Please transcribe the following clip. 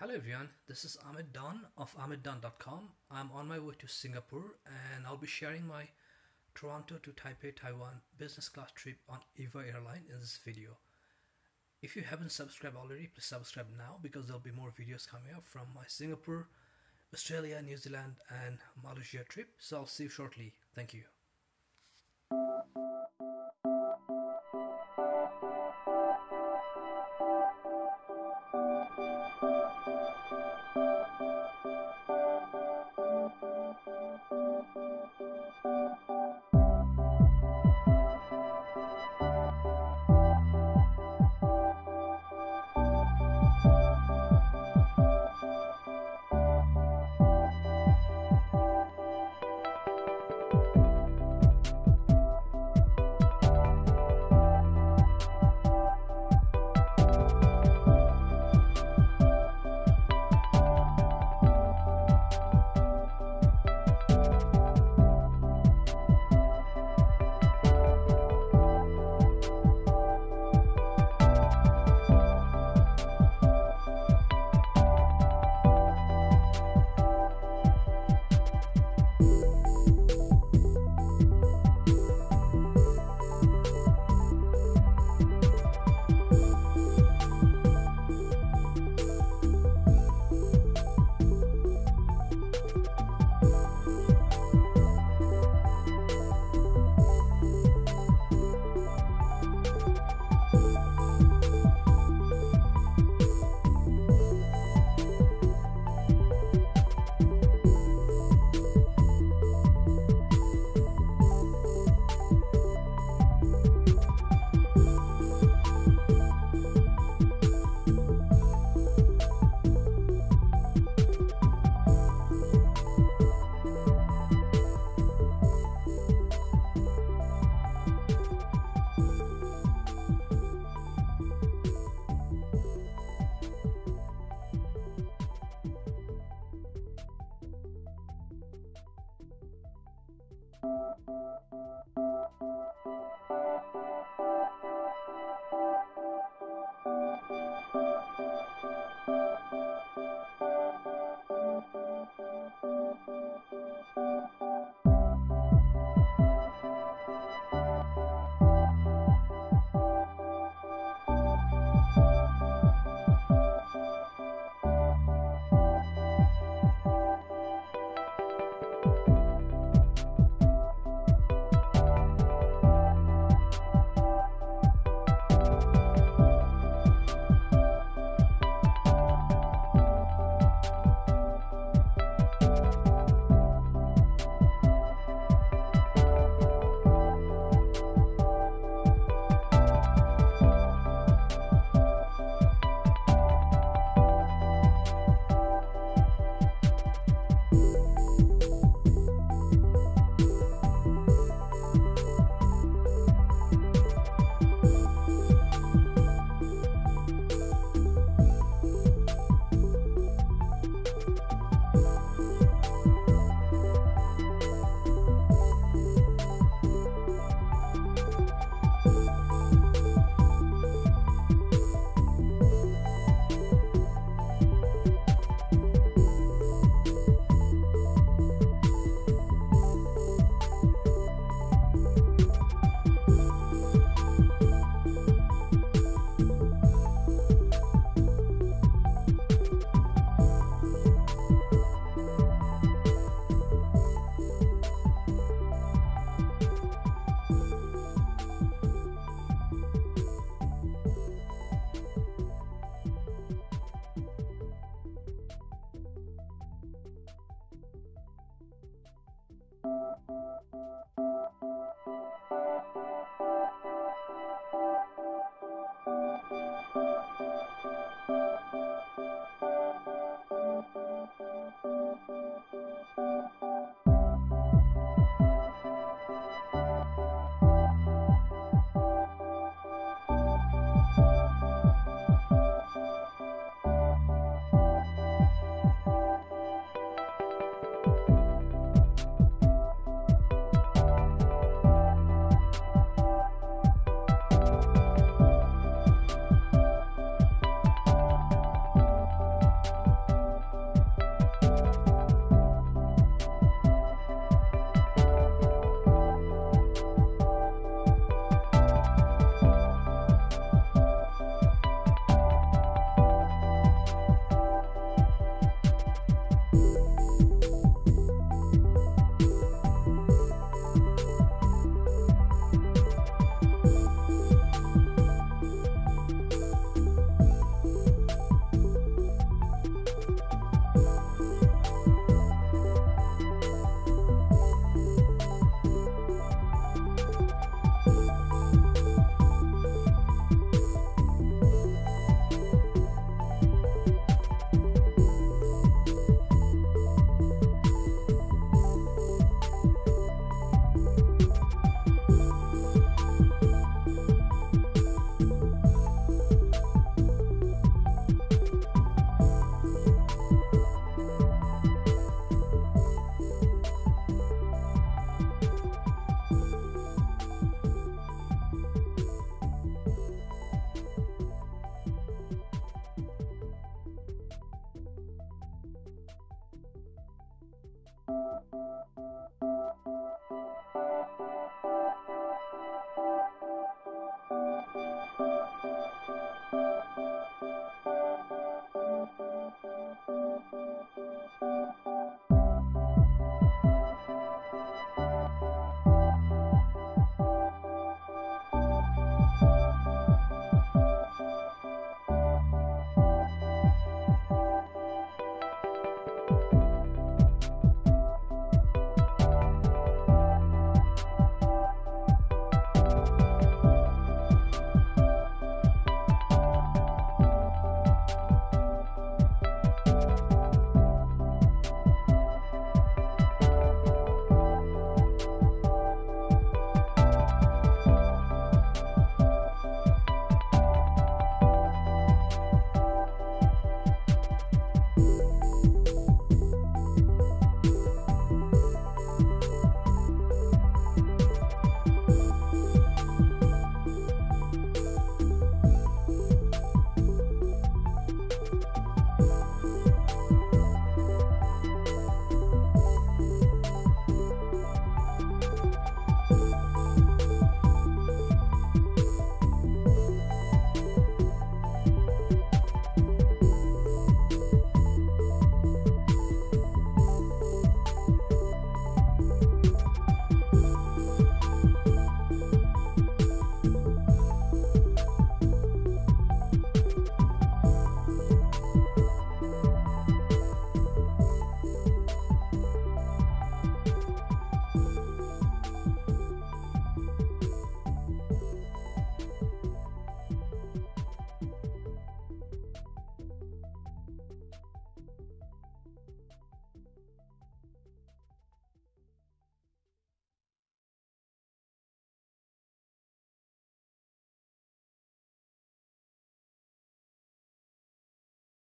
Hello everyone, this is Ahmed Dawn of ahmeddawn.com. I'm on my way to Singapore and I'll be sharing my Toronto to Taipei, Taiwan business class trip on EVA airline in this video. If you haven't subscribed already, please subscribe now because there'll be more videos coming up from my Singapore, Australia, New Zealand and Malaysia trip. So I'll see you shortly. Thank you.